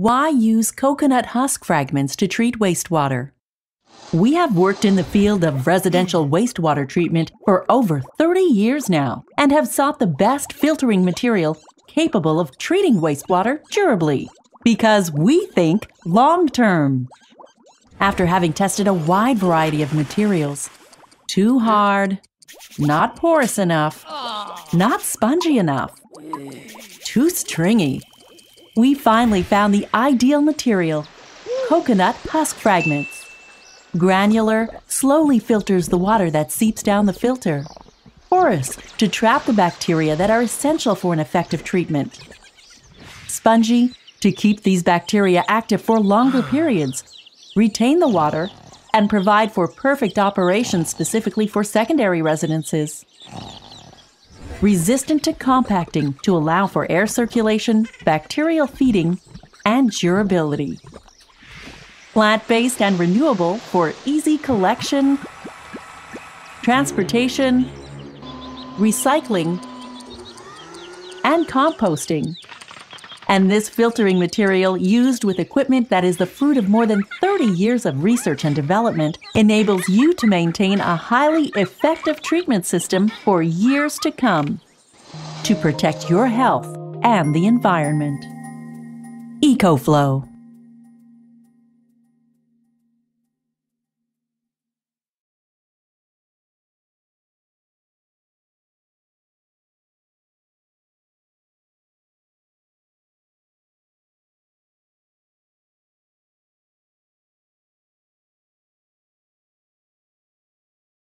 Why use coconut husk fragments to treat wastewater? We have worked in the field of residential wastewater treatment for over 30 years now and have sought the best filtering material capable of treating wastewater durably because we think long term. After having tested a wide variety of materials, too hard, not porous enough, not spongy enough, too stringy, we finally found the ideal material coconut husk fragments. Granular slowly filters the water that seeps down the filter. Porous to trap the bacteria that are essential for an effective treatment. Spongy to keep these bacteria active for longer periods, retain the water, and provide for perfect operation specifically for secondary residences. Resistant to compacting to allow for air circulation, bacterial feeding, and durability plant-based and renewable for easy collection, transportation, recycling, and composting. And this filtering material, used with equipment that is the fruit of more than 30 years of research and development, enables you to maintain a highly effective treatment system for years to come to protect your health and the environment. Ecoflo